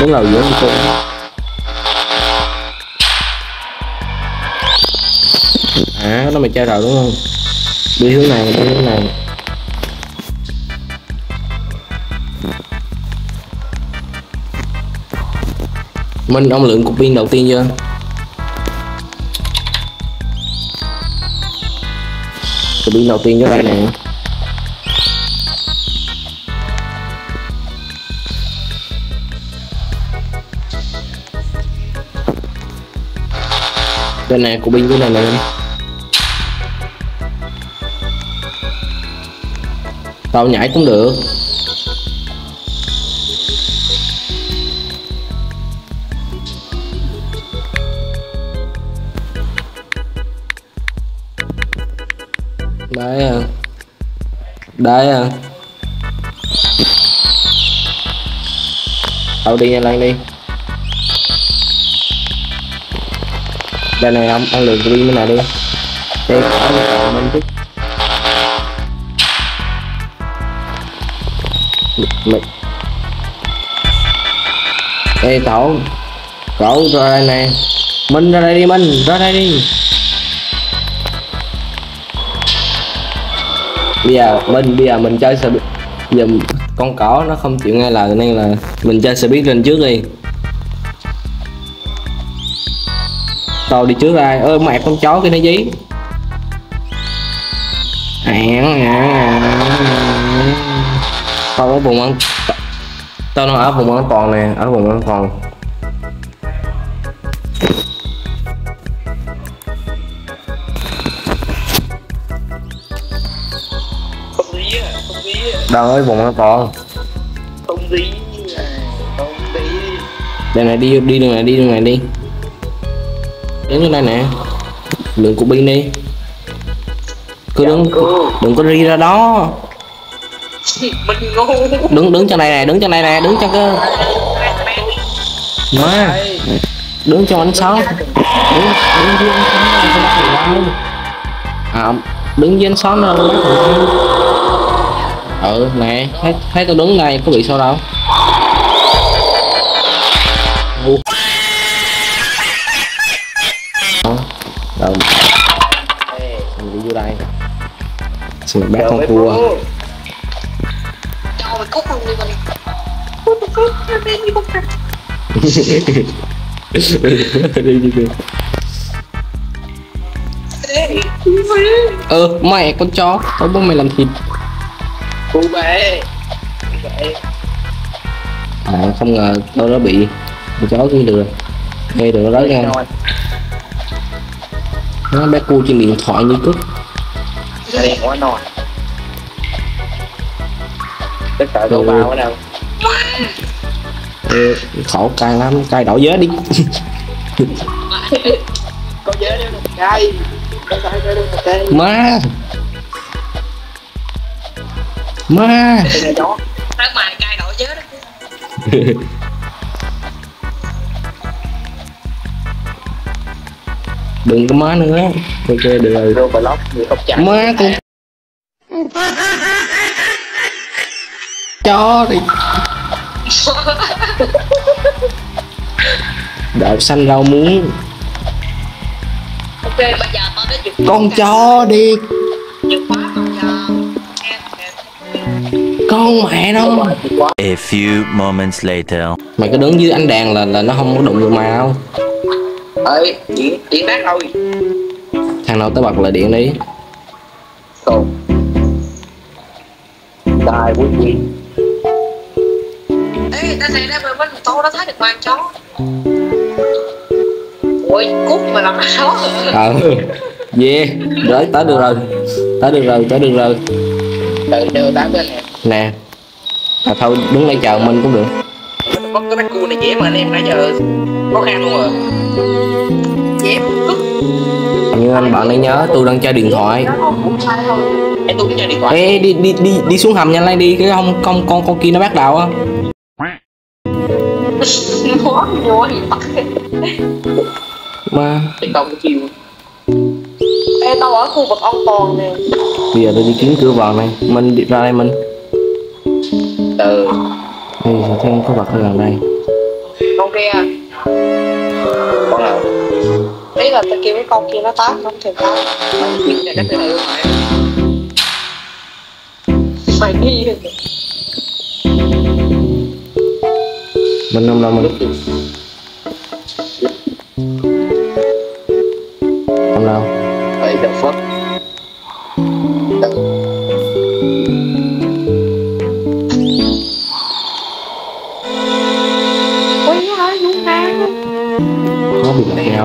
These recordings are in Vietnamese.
đứng lầu giữa tôi à nó mày chơi rồi đúng không? Đi hướng này, đi hướng này. Minh, ông lượng cục pin đầu tiên chưa? Cục pin đầu tiên cho đây nè đây này của binh cái này nè tao nhảy cũng được. Đấy à. Đấy à. Tao đi nha lan đi. Đây này, ông ông lượt đi bên này đi. Đây có một mình chút mình đây tổ Cậu ra đây nè. Minh ra đây đi, Minh, ra đây đi. Bây giờ mình bây giờ mình chơi sẽ Giờ con cỏ nó không chịu nghe lời, nên là Mình chơi sẽ biết lên trước đi. Tao đi trước ai ơ mẹ con chó kia nó dí. Tao ở vùng an Tao nó ở vùng an toàn nè Ở vùng an toàn. À à. Đâu ở vùng an toàn. Không dí à không dí. Đây này đi đi đường này đi đường này đi Đứng ở đây nè. Lượng cục pin đi. Cứ đứng Đừng có đi ra đó. Mình ngu. Đứng đứng chân đây nè đứng chân đây nè đứng chân cái Má. Đứng cho ánh sáng. Đứng đứng dưới ánh sáng À đứng dưới ánh sáng đâu Ừ nè thấy, thấy tôi đứng đây có bị sao đâu Ngu. Đó, Rồi mình đi vô đây. Xin bác con cua. Cho mày cút luôn đi mình đi đi đi ờ mẹ con chó. Tao bố mày làm thịt. Bê bê à không ngờ tao đã bị con chó kia lừa. Nghe được đó nha rồi nó bé cu trên điện thoại như cướp đây quá nồi tất cả đồ vào ở đâu. Ừ, khổ cay lắm cay đổ giới đi. Có cái đâu đây má. Má. Rác mày cài đổi nhớ đó đừng có má nữa. Ok được rồi. Rồi block người không chặt má con chó đi đậu xanh rau muống. Ok bây giờ tao đến chụp con chó đi. Con mẹ nó. A few moments later. mày cứ đứng dưới ánh đèn là là nó không có đụng được mày đâu ơi điện điện nát rồi thằng nào tới bật lại điện đi. Còn đài quý vị Ê ta thấy ra vừa bên tôi đã thấy được bàn chó Ôi cút mà làm chó ờ. Yeah tới tới được rồi. Tới được rồi tới được rồi. Từ từ tám bên này. Nè. À thôi đứng đây chờ mình cũng được. Có cái bác cu này dễ mà anh em nãy giờ. Khó khăn luôn rồi nhưng anh bạn hãy nhớ tôi đang chơi điện thoại. Ê đi đi đi đi xuống hầm nhanh lên đi cái không con con con kia nó bắt đầu á. Mà không Ê tao ở khu vực an toàn nè. Bây giờ tôi đi kiếm cửa vào này mình đi ra đây mình. Từ thì sẽ thêm có vật ở gần đây? Kìa con nào ý là tao kêu cái con kia nó tát không thèm tát mày biết nhà cách này luôn mày mày đi rồi mình năm đâu mình năm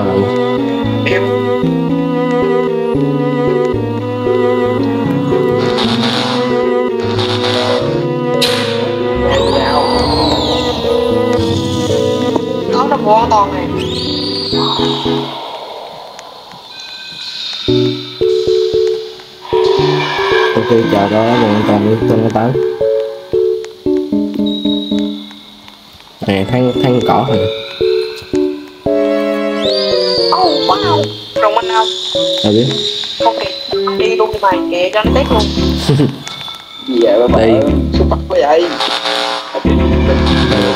bị em nó là bộ to này. Ok chờ đó mình còn đi cho nó tới này than than cỏ rồi rồng anh nào đâu biết? Không kìa đi luôn đi mày kìa cho nó tét luôn. Gì vậy mà Đây. số mặt quá vậy? Rồi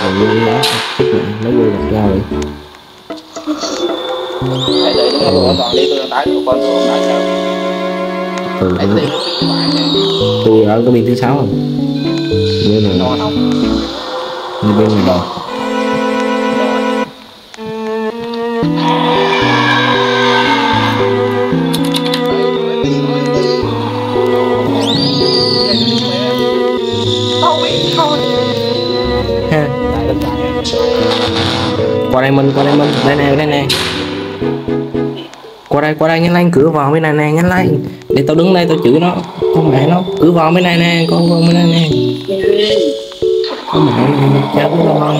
còn như chút nữa nó vui lật nhau rồi hãy để đúng không toàn đi tôi tái của con tôi không tái sao bài này tôi ở cái biên thứ sáu rồi. Như này. Không? Bên này qua đây minh qua đây minh đây nè đây nè. Qua đây qua đây nhanh lên cửa vào bên này nè nhanh lên. Để tao đứng đây tao chửi nó. Con mẹ nó cửa vào bên này nè con con bên này nè. Con mẹ nó chết rồi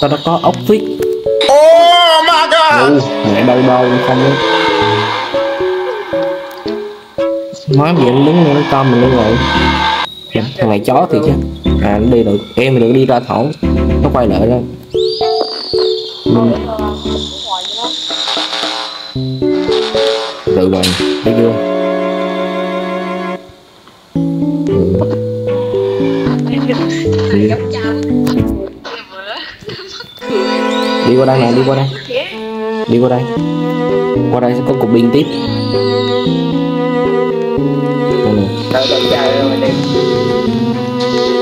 tao đã có ốc vít Oh my god! ừ, mẹ đâu đâu không đó nói gì anh đứng nó con mình luôn rồi thằng này chó thì chứ. À nó đi được em đừng đi ra thổ. Nó quay lại đó tự rồi thấy chưa? Đi. Đi qua đây nè, đi qua đây. Đi qua đây. Qua đây sẽ có cục pin tiếp.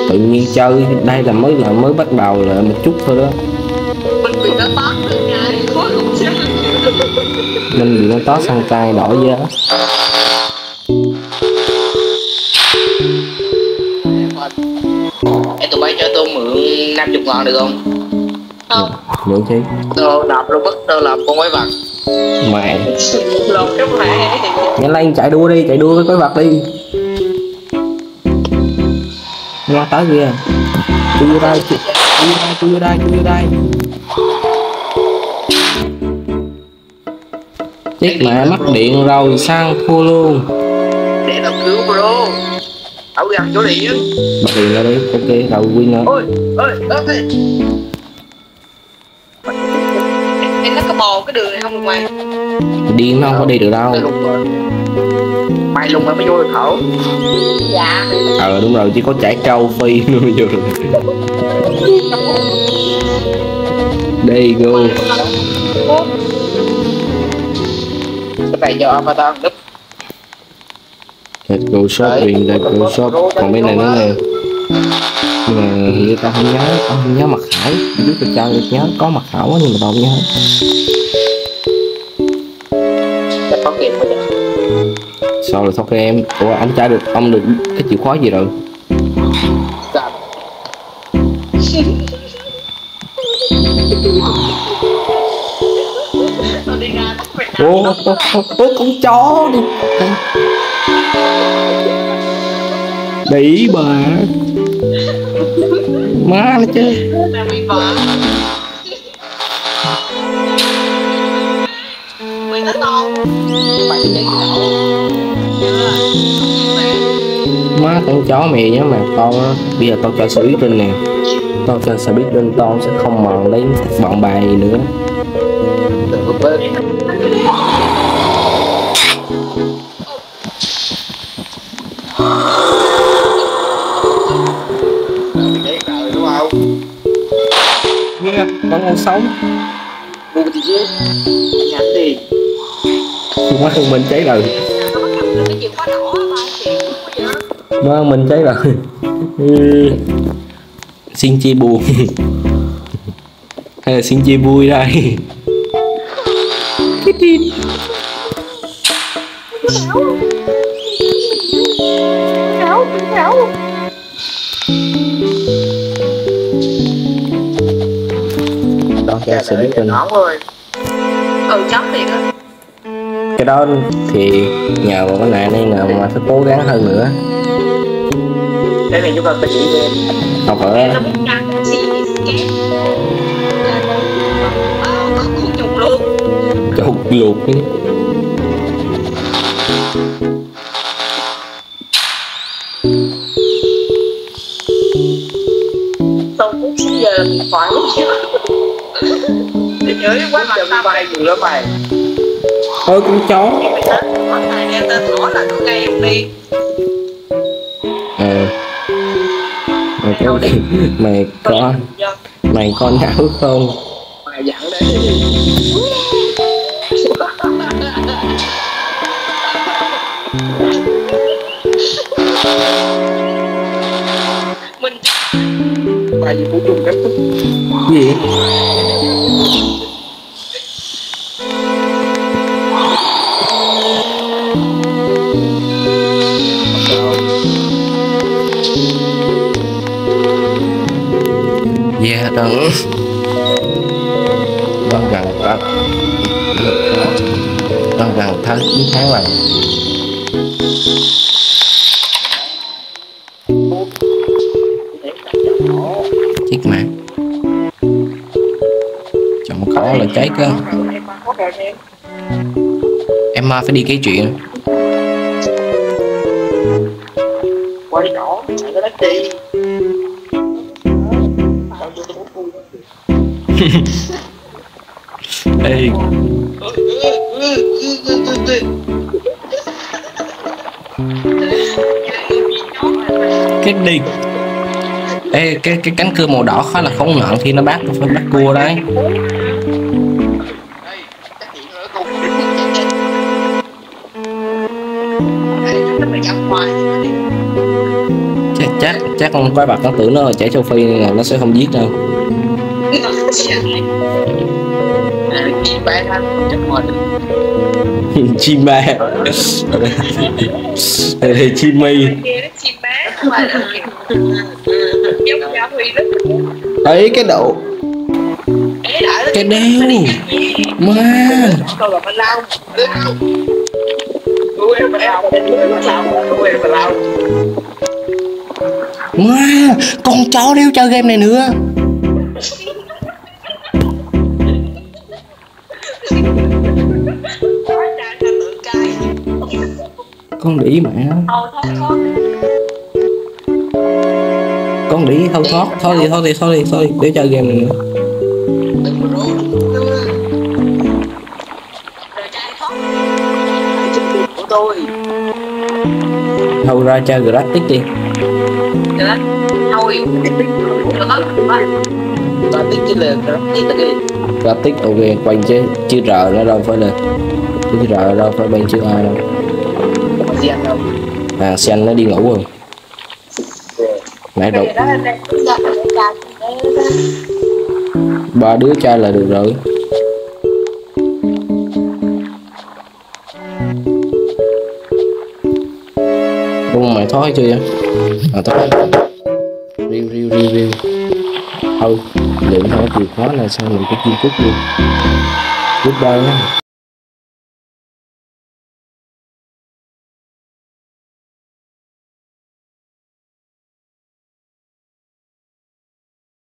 Tự nhiên chơi, đây là mới là mới bắt đầu là một chút thôi đó. Mình bị nó tó sang tay đỏ giá em tụi bay cho tôi mượn 50 ngàn được không? Không. Nữa chứ tôi nạp robot tôi làm con quái vật. Mẹ lột cái mẹ nhanh lên chạy đua đi chạy đua với quái vật đi. Ngon tới kìa. Chui vô đây chui vô đây chui vô đây chui vô đây chết mẹ mất điện rồi sang thua luôn. Để tao cứu bro. Tao gần chỗ điện bật điện ra đi ok rồi win rồi. Ôi ôi ôi em nó có bò cái đường này không được mày? Điên nó không có đi được đâu. Mày lùng rồi. Mày mới vô được thổ dạ. Ờ đúng rồi chỉ có chảy trâu phi nữa mới vô được. Đi go cái này cho avatar đúp let's go shopping let's go shop. Còn bên này nữa nè. Nhưng mà hình như tao không nhớ tao không nhớ mặt khảo biết tao cho được nhớ có mặt khảo nhưng mà tao không nhớ. Sao rồi thôi em? Ủa ông trả được ông được cái chìa khóa gì rồi? Dạ. ô ô ô ô, con chó đi. Đĩ bà. Má nó chứ. Má con chó mẹ nhá mà to á bây giờ tao cho xe buýt lên nè. Tao cho xe buýt lên tao sẽ không mòn lấy bọn bài nữa. được bên Đấy, kìa con còn sống. Thì chứ Nhắn đi má mình cháy rồi má mình cháy rồi Ừ. xin chia buồn hay là xin chia vui đây? Não não đó cho sẽ biết rồi. Ừ chấm thiệt á. Cái đó thì nhờ vào cái này nên là mà phải cố gắng hơn nữa. Đây này chúng ta phải nghĩ về. Không phải trùng luôn. Chụp Xong phút bây giờ mình cái quá trời bay nhiều lắm mày ôi con chó con này nghe tên nó là nó gây đi? ờ mày có mày có mày có não không? Mày dặn đấy. Mình Mày gì cũng cách cái gì Đừng Đang gần ta Đang gần tháng 9 tháng rồi Chết mẹ. Chồng có là cháy cơ Em mà phải đi cái chuyện. Quay Mày có đánh đi Ê cái đi. Ê, cái cái cánh cưa màu đỏ khá là không nạn khi nó bắt nó phải bắt cua đấy. Chắc chắc con quái vật nó tưởng nó là trẻ châu phi nên là nó sẽ không giết đâu. Chim bán chắc chim ba đây chim mi. Kia mà ấy cái đậu. Cái đeo ma. Má, ma con chó đéo chơi game này nữa. Con đĩ mẹ nó con đĩ thâu thoát thôi đi thôi đi thôi đi thôi đi để chơi game này nữa. Thâu ra chơi gratis đi á. Thôi. Được á Và tính trên lền đó Tí tờ kì gratis ok quanh chứ. Chứ rờ nó đâu phải là chứ rờ đâu phải bên chữ a đâu. À xanh nó đi ngủ rồi. Là để trai ba đứa chơi là được rồi. Đúng mày thoát chưa vậy? À thoát Riu riu riu riu Thôi Lượng thôi chìa khóa là sao mình cái kim cúc luôn Cúc ba á